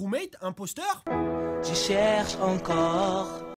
crewmate, imposteur? J'y cherche encore.